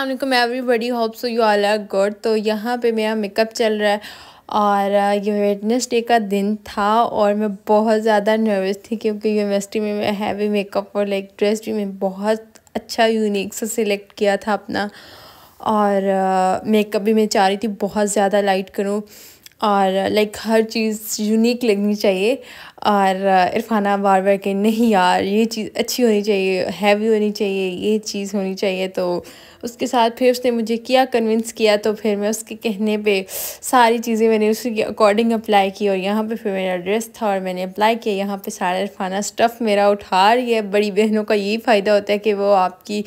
السلام علیکم everybody hope so you all are good تو یہاں پہ میرا میک اپ چل رہا ہے اور uh, یہ ویڈنس ڈے کا دن تھا اور میں بہت زیادہ نروس تھی کیونکہ یونیورسٹی میں میں ہیوی میک اپ اور لائک ڈریس بھی میں بہت اچھا یونیک سے سلیکٹ کیا تھا اپنا اور uh, میک اپ بھی میں چاہ رہی تھی بہت زیادہ لائٹ کروں اور لائک ہر چیز یونیک لگنی چاہیے اور عرفانہ بار بار کہ نہیں یار، یہ چیز اچھی ہونی چاہیے ہیوی ہونی چاہیے، یہ چیز ہونی چاہیے۔ تو اس کے ساتھ پھر اس نے مجھے کیا کنونس کیا تو پھر میں اس کے کہنے پہ ساری چیزیں میں نے اسی کے اکارڈنگ اپلائی کی اور یہاں پہ پھر میرا ڈریس تھا اور میں نے اپلائی کیا۔ یہاں پہ سارا عرفانہ اسٹف میرا اٹھا رہی ہے۔ بڑی بہنوں کا یہی فائدہ ہوتا ہے کہ وہ آپ کی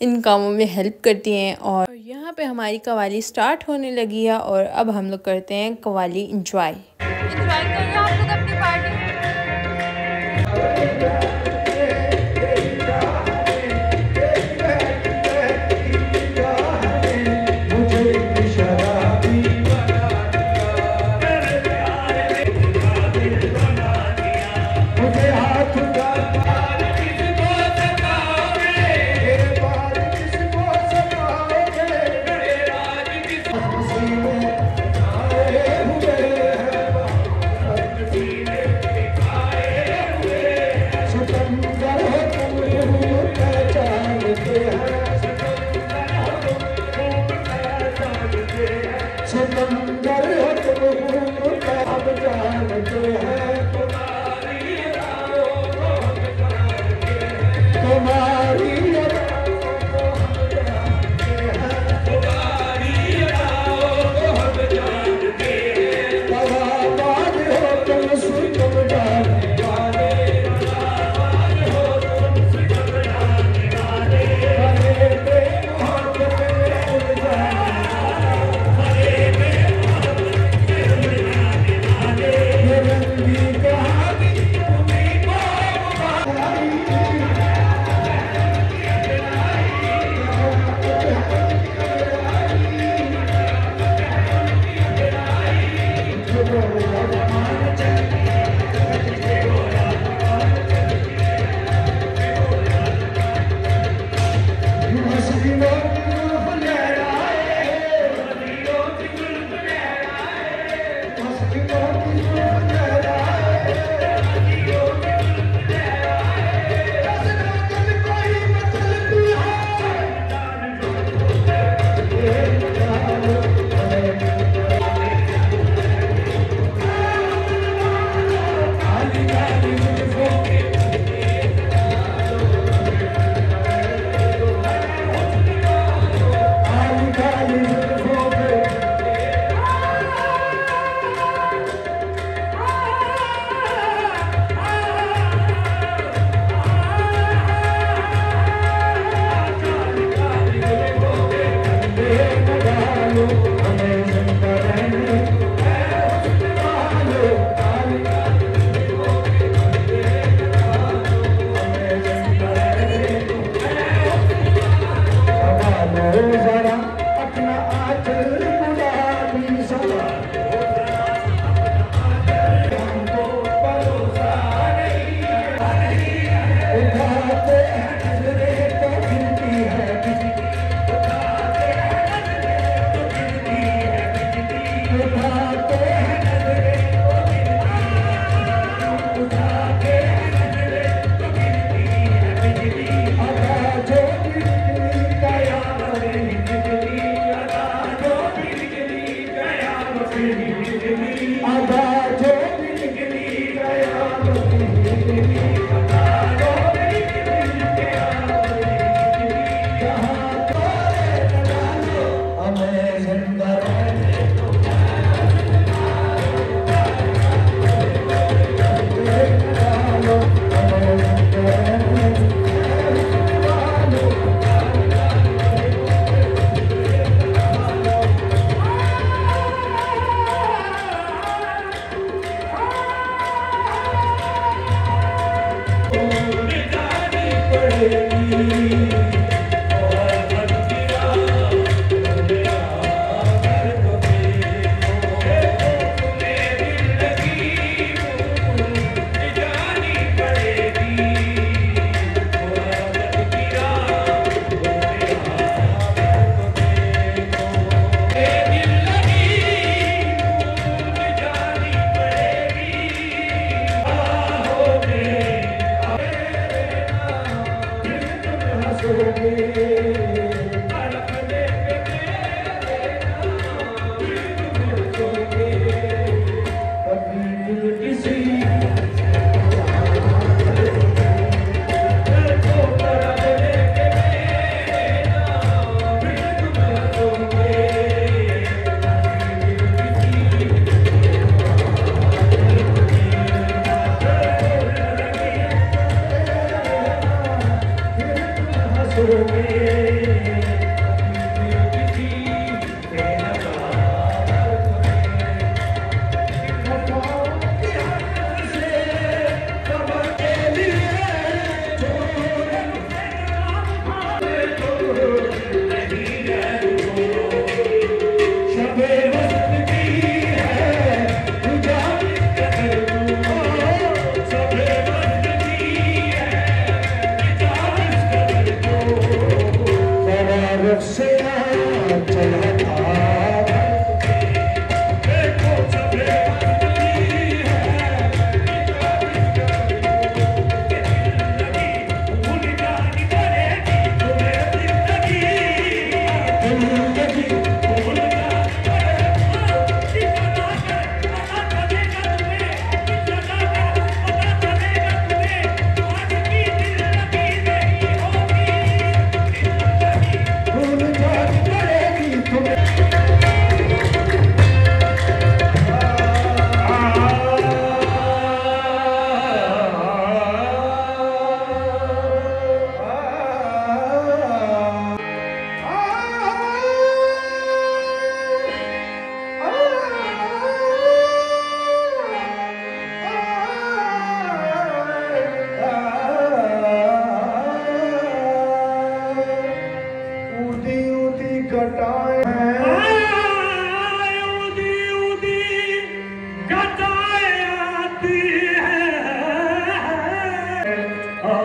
ان کاموں میں ہیلپ کرتی ہیں اور یہاں پہ ہماری قوالی سٹارٹ ہونے لگی ہے اور اب ہم لوگ کرتے ہیں قوالی انجوائے انجوائے کر آپ لوگ اپنی پارٹی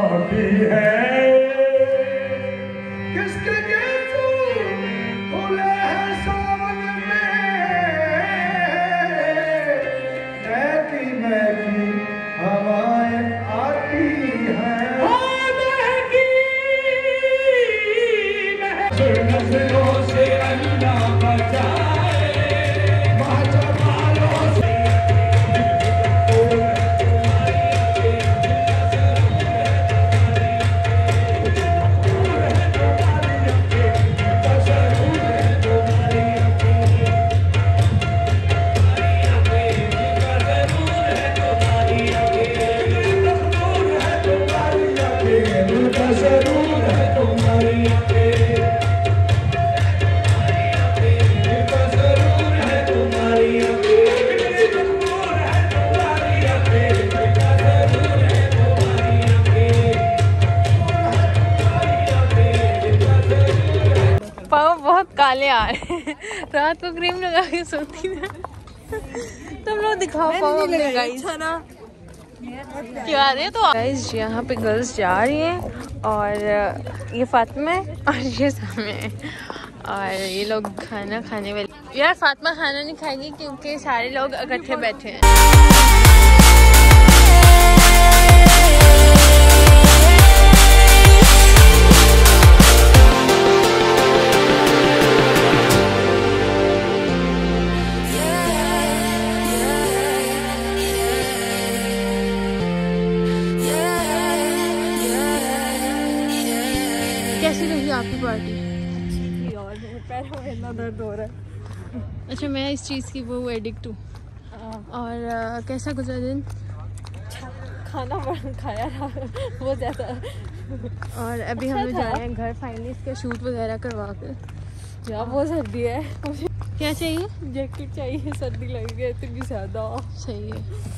کافی ہے۔ کس کے گیتوں کھلے ہیں میں۔ مہکی ہوائیں آتی ہیں۔ ہاں، نظروں سے اللہ بچا نکالے یار رات کو کریم لگا کے سوتی نا تم لوگ دکھاؤ تو گائز یہاں پہ گرلس جا رہی ہیں اور یہ فاطمہ ہے اور یہ سامنے اور یہ لوگ کھانا کھانے والے یار فاطمہ کھانا نہیں کھائے گی کیونکہ سارے لوگ اکٹھے بیٹھے ہیں اچھا میں اس چیز کی وہ ایڈکٹ ہوں۔ اور کیسا گزرا دن؟ اچھا، کھانا کھایا تھا وہ زیادہ۔ اور ابھی ہم اچھا لوگ جا رہے ہیں گھر فائنلی اس کا شوٹ وغیرہ کروا کر جب جی، بہت سردی ہے۔ کیا چاہیے؟ جیکٹ چاہیے سردی لگ گئی ہے اتنی زیادہ۔ صحیح ہے۔